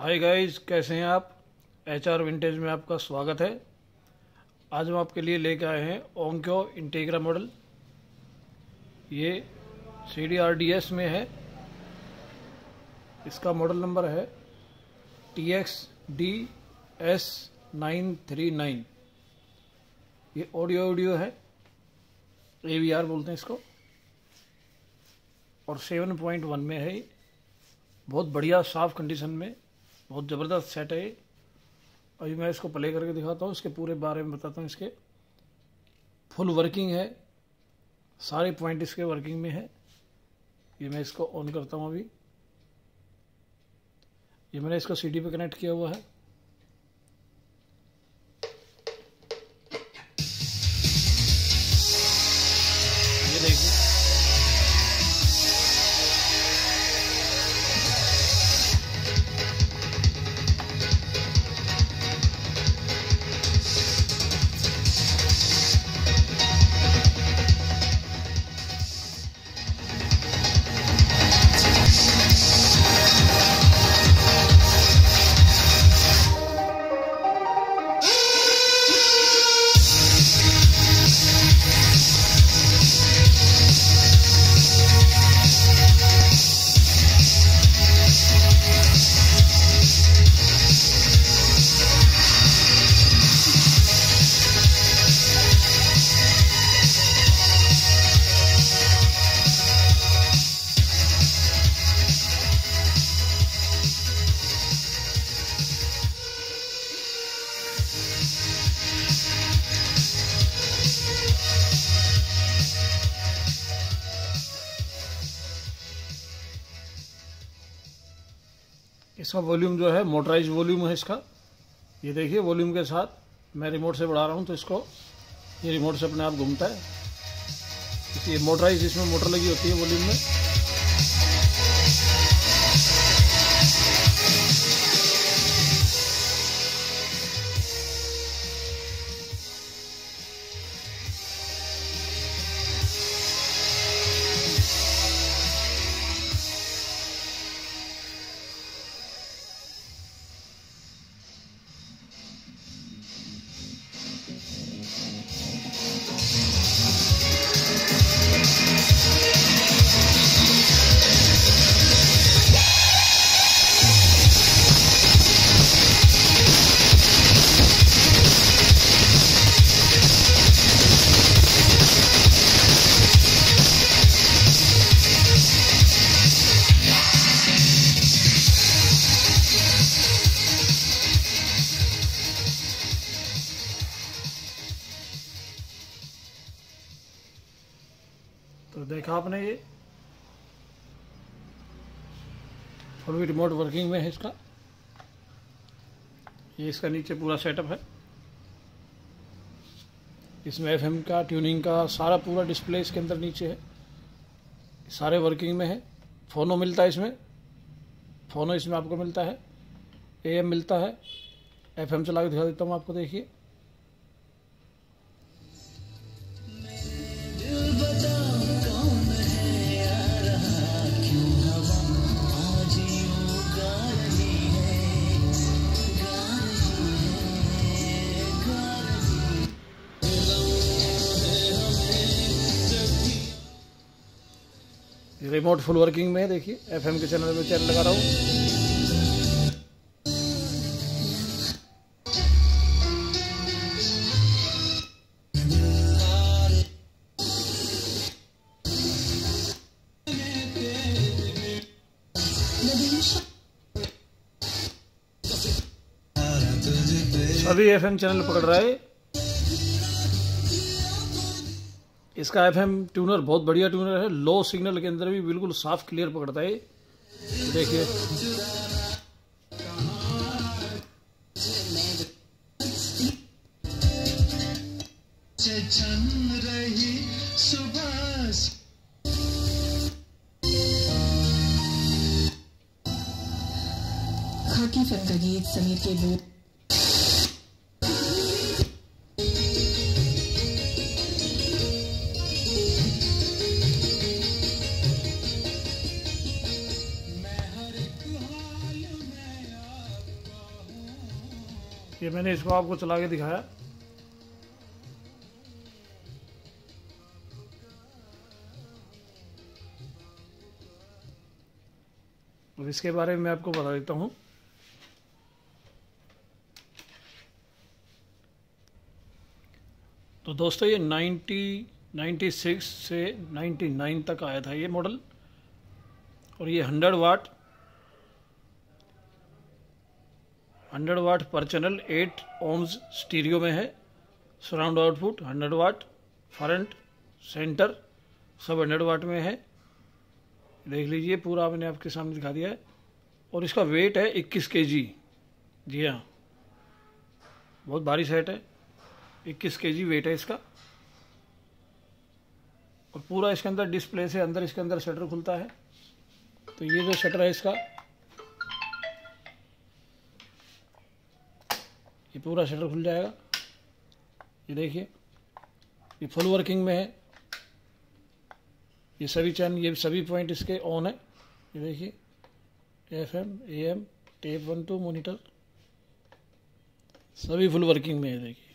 Hi guys कैसे हैं आप? एच आर विंटेज में आपका स्वागत है। आज हम आपके लिए लेकर आए हैं ओंक्यो इंटेग्रा मॉडल ये C D R D S में है। इसका मॉडल नंबर है T X D S nine three nine ये ऑडियो ऑडियो है। ए वी आर बोलते हैं इसको। और सेवन पॉइंट वन में है बहुत बढ़िया साफ़ कंडीशन में। बहुत ज़बरदस्त सेट है ये। अभी मैं इसको प्ले करके दिखाता हूँ, इसके पूरे बारे में बताता हूँ इसके। फुल वर्किंग है। सारे पॉइंट इसके वर्किंग में है। ये मैं इसको ऑन करता हूँ अभी। ये मैंने इसको सीडी पे कनेक्ट किया हुआ है। इसका वॉल्यूम जो है मोटराइज वॉल्यूम है इसका। ये देखिए वॉल्यूम के साथ, मैं रिमोट से बढ़ा रहा हूँ तो इसको, ये रिमोट से अपने आप घूमता है। ये मोटराइज इसमें मोटर लगी होती है वॉल्यूम में। तो देखा आपने ये? फुल रिमोट वर्किंग में है इसका? ये इसका नीचे पूरा सेटअप है। इसमें एफएम का ट्यूनिंग का, सारा पूरा डिस्प्ले इसके अंदर नीचे है। सारे वर्किंग में है। फ़ोनो मिलता है इसमें। फ़ोनो इसमें आपको मिलता है। एएम मिलता है। एफएम चला के दिखा देता हूँ आपको, देखिए। रिमोट फुल वर्किंग में, देखिए एफएम के चैनल में चैनल लगा रहा हूँ। सभी एफएम चैनल पकड़ रहा है। इसका एफएम ट्यूनर बहुत बढ़िया ट्यूनर है। लो सिग्नल के अंदर भी बिल्कुल साफ़ क्लियर पकड़ता है। देखिए। खाकी फ़िल्म का गीत समीर के बोल ये मैंने इसको आपको चला के दिखाया। अब इसके बारे में मैं आपको बता देता हूँ। तो दोस्तों, ये 90 96 से 99 तक आया था ये मॉडल, और ये 100 वाट 100 वाट पर चैनल 8 ओम्स स्टीरियो में है। Surround output 100 watt, front, centre, सब 100 वाट में है। देख लीजिए, पूरा मैंने आपके सामने दिखा दिया है। और इसका वेट है 21 के जी जी हाँ बहुत भारी सेट है। 21 के जी वेट है इसका। और पूरा इसके अंदर डिस्प्ले से अंदर, इसके अंदर शटर खुलता है। तो ये जो शटर है इसका पूरा शटर खुल जाएगा। ये देखिए, ये फुल वर्किंग में है। ये सभी चैनल ये सभी पॉइंट इसके ऑन है। ये देखिए F M A M tape one two monitor सभी फुल वर्किंग में है, देखिए।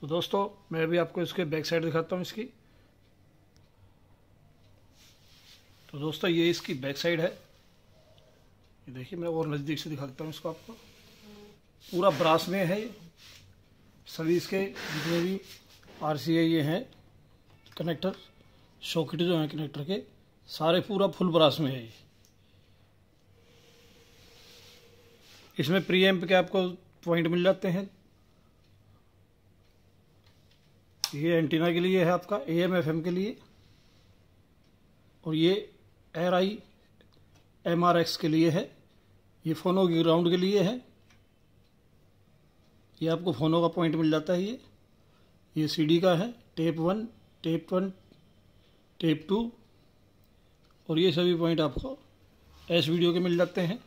तो दोस्तों, मैं भी आपको इसके बैक साइड दिखाता हूँ इसकी। तो दोस्तों, ये इसकी बैक साइड है। ये देखिए, मैं और नज़दीक से दिखाता हूँ इसको आपको। पूरा ब्रास में है सभी इसके जितने भी आर ये हैं कनेक्टर सॉकेट जो हैं कनेक्टर के, सारे पूरा फुल ब्रास में है इसमें प्री एम्प के आपको पॉइंट मिल जाते हैं। ये एंटीना के लिए है आपका ए एम एफ़ एम के लिए। और ये एर आई एम आर एक्स के लिए है, ये फोनो की ग्राउंड के लिए है। ये आपको फोनो का पॉइंट मिल जाता है ये। ये सी डी का है, tape one tape one, tape two, और ये सभी पॉइंट आपको एस वीडियो के मिल जाते हैं।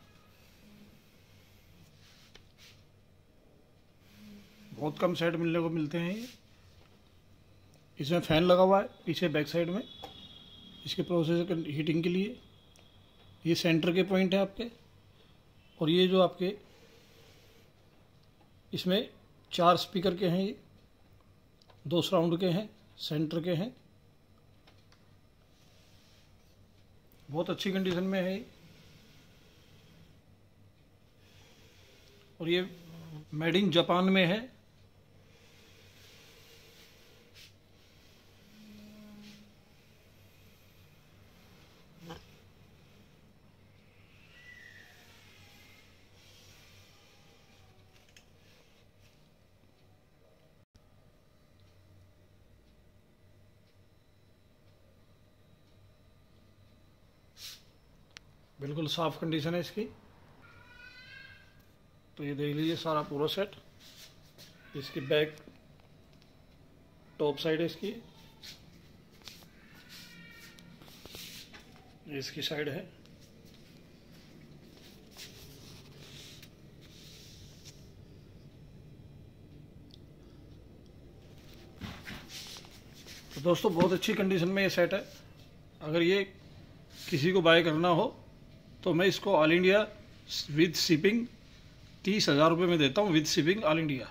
बहुत कम सेट मिलने को मिलते हैं ये। इसमें फ़ैन लगा हुआ है, पीछे बैक साइड में। इसके प्रोसेसर हीटिंग के लिए। ये सेंटर के पॉइंट है आपके। और ये जो आपके, इसमें चार स्पीकर के हैं ये। दो सराउंड के हैं सेंटर के हैं। बहुत अच्छी कंडीशन में है ये। और ये मेड इन जापान में है। बिल्कुल साफ़ कंडीशन है इसकी। तो ये देख लीजिए सारा पूरा सेट इसकी बैक टॉप साइड है इसकी। इसकी साइड है। तो दोस्तों, बहुत अच्छी कंडीशन में ये सेट है। अगर ये किसी को बाय करना हो तो मैं इसको ऑल इंडिया विद शिपिंग तीस हज़ार रुपये में देता हूँ विद शिपिंग ऑल इंडिया